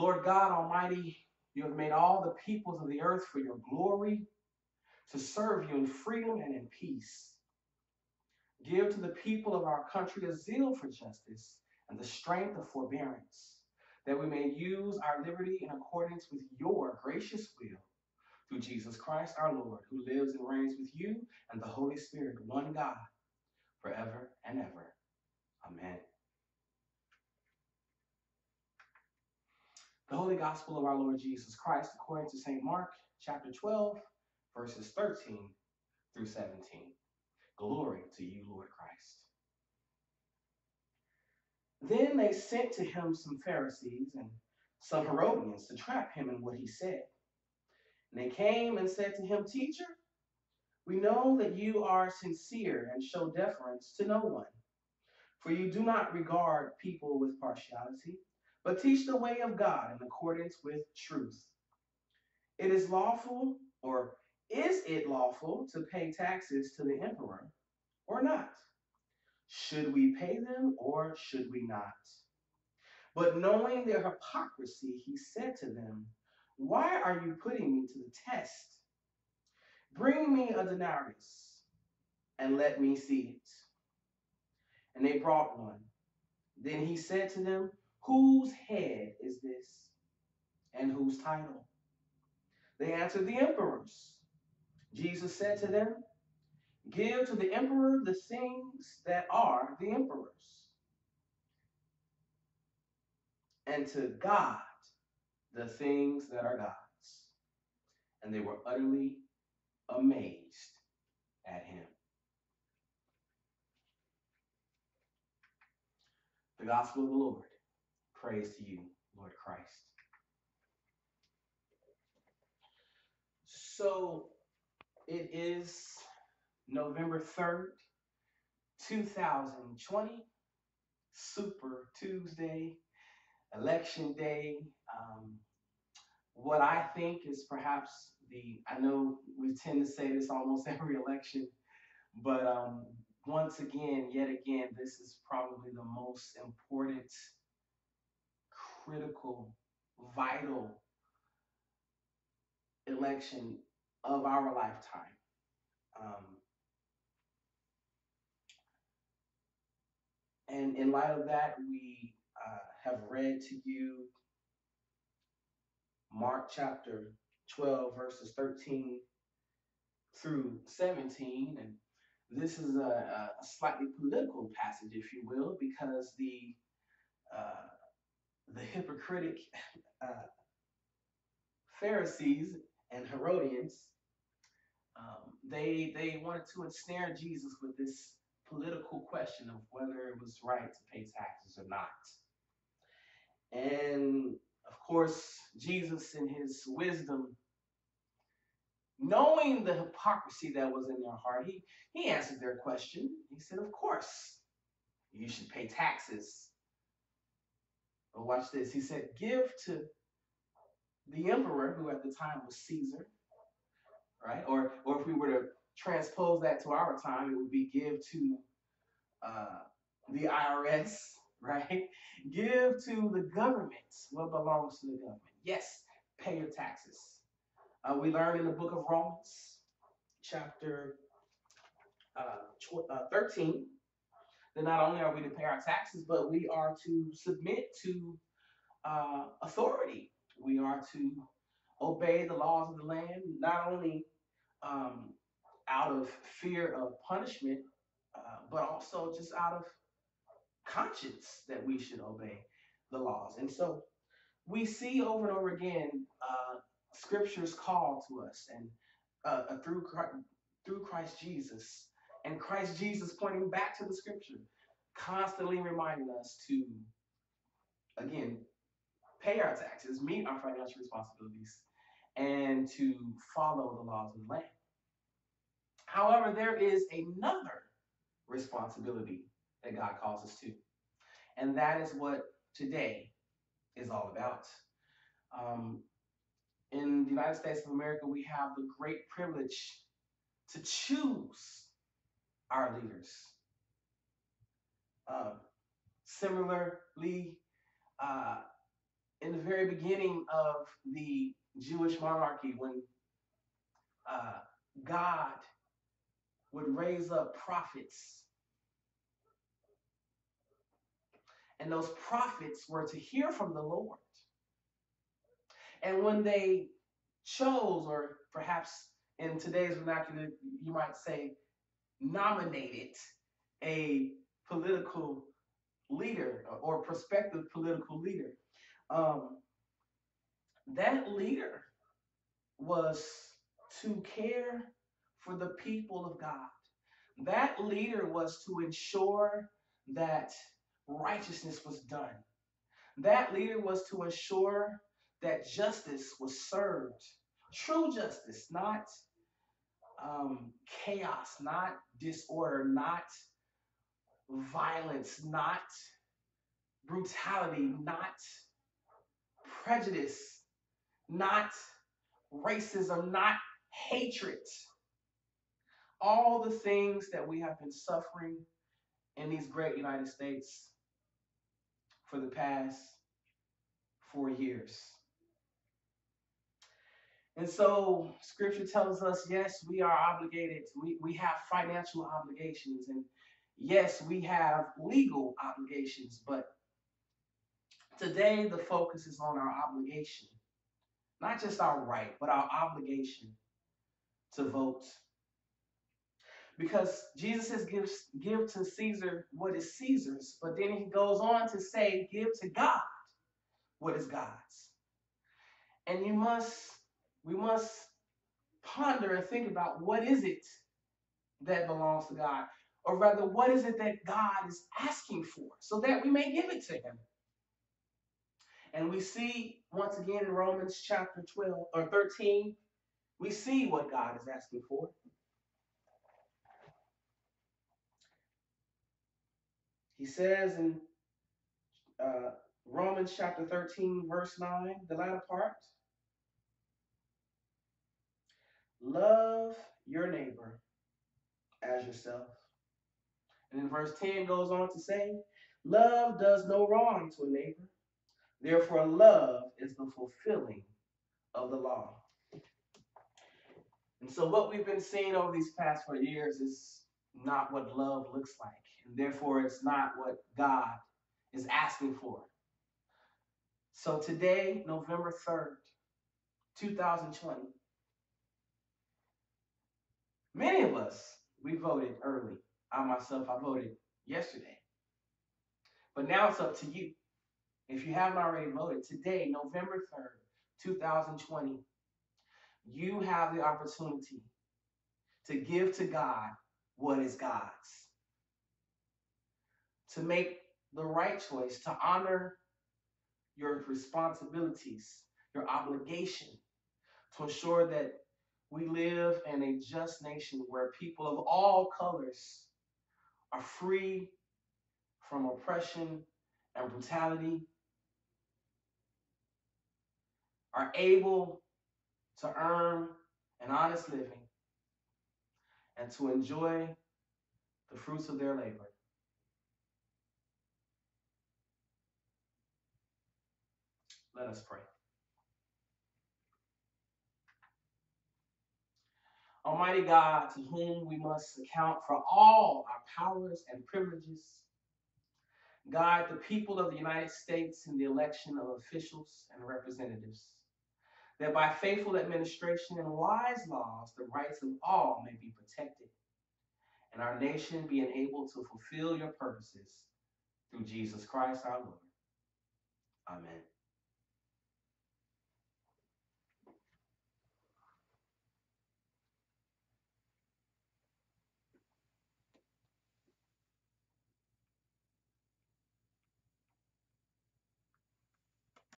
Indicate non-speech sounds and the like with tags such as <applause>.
Lord God Almighty, you have made all the peoples of the earth for your glory to serve you in freedom and in peace. Give to the people of our country a zeal for justice and the strength of forbearance, that we may use our liberty in accordance with your gracious will through Jesus Christ our Lord, who lives and reigns with you and the Holy Spirit, one God, forever and ever. Amen. The Holy Gospel of our Lord Jesus Christ, according to St. Mark, chapter 12, verses 13 through 17. Glory to you, Lord Christ. Then they sent to him some Pharisees and some Herodians to trap him in what he said. And they came and said to him, Teacher, we know that you are sincere and show deference to no one, for you do not regard people with partiality, but teach the way of God in accordance with truth. It is lawful, or is it lawful, to pay taxes to the emperor or not? Should we pay them or should we not? But knowing their hypocrisy, he said to them, Why are you putting me to the test? Bring me a denarius and let me see it. And they brought one. Then he said to them, Whose head is this? And whose title? They answered, The emperor's. Jesus said to them, Give to the emperor the things that are the emperor's, and to God the things that are God's. And they were utterly amazed at him. The gospel of the Lord. Praise to you, Lord Christ. So it is November 3rd, 2020, Super Tuesday, Election Day. Um, what I think is perhaps the, I know we tend to say this almost <laughs> every election, but um, once again, yet again, this is probably the most important, critical, vital election of our lifetime. Um, and in light of that, we uh, have read to you Mark chapter 12, verses 13 through 17. And this is a, a slightly political passage, if you will, because the uh, the hypocritic uh, Pharisees and Herodians um, they they wanted to ensnare Jesus with this political question of whether it was right to pay taxes or not. And of course, Jesus, in his wisdom, knowing the hypocrisy that was in their heart, he, he answered their question. He said, Of course, you should pay taxes. But watch this. He said, Give to the emperor, who at the time was Caesar, right? Or, or if we were to transpose that to our time, it would be give to uh, the IRS, <laughs> right? Give to the government what belongs to the government. Yes, pay your taxes. Uh, we learn in the book of Romans, chapter uh, uh, 13, that not only are we to pay our taxes, but we are to submit to uh, authority. We are to obey the laws of the land, not only um, out of fear of punishment, uh, but also just out of conscience that we should obey the laws. And so we see over and over again uh, scriptures call to us and uh, uh, through Christ, through Christ Jesus and Christ Jesus pointing back to the scripture, constantly reminding us to again pay our taxes, meet our financial responsibilities, and to follow the laws of the land. However, there is another responsibility that God calls us to, and that is what today is all about. Um, in the United States of America, we have the great privilege to choose our leaders. Uh, similarly, uh, in the very beginning of the Jewish monarchy, when uh, God would raise up prophets, and those prophets were to hear from the Lord. And when they chose, or perhaps in today's vernacular, you might say, nominated a political leader or prospective political leader. Um, that leader was to care for the people of God. That leader was to ensure that righteousness was done. That leader was to ensure that justice was served. True justice, not um, chaos, not disorder, not violence, not brutality, not prejudice, not racism, not hatred. All the things that we have been suffering in these great United States for the past four years. And so scripture tells us, yes, we are obligated. We, we have financial obligations. And yes, we have legal obligations. But today the focus is on our obligation. Not just our right, but our obligation to vote. Because Jesus says, give, give to Caesar what is Caesar's. But then he goes on to say, give to God what is God's. And you must we must ponder and think about what is it that belongs to God? Or rather, what is it that God is asking for so that we may give it to him? And we see once again in Romans chapter 12 or 13, we see what God is asking for. He says in uh, Romans chapter 13, verse 9, the latter part, Love your neighbor as yourself. And then verse 10 goes on to say, Love does no wrong to a neighbor. Therefore, love is the fulfilling of the law. And so, what we've been seeing over these past four years is not what love looks like. And therefore, it's not what God is asking for. So, today, November 3rd, 2020, Many of us, we voted early. I myself, I voted yesterday. But now it's up to you. If you haven't already voted, today, November 3rd, 2020, you have the opportunity to give to God what is God's. To make the right choice, to honor your responsibilities, your obligation, to ensure that we live in a just nation where people of all colors are free from oppression and brutality, are able to earn an honest living, and to enjoy the fruits of their labor. Let us pray. Almighty God, to whom we must account for all our powers and privileges, guide the people of the United States in the election of officials and representatives, that by faithful administration and wise laws, the rights of all may be protected, and our nation be enabled to fulfill your purposes through Jesus Christ our Lord. Amen.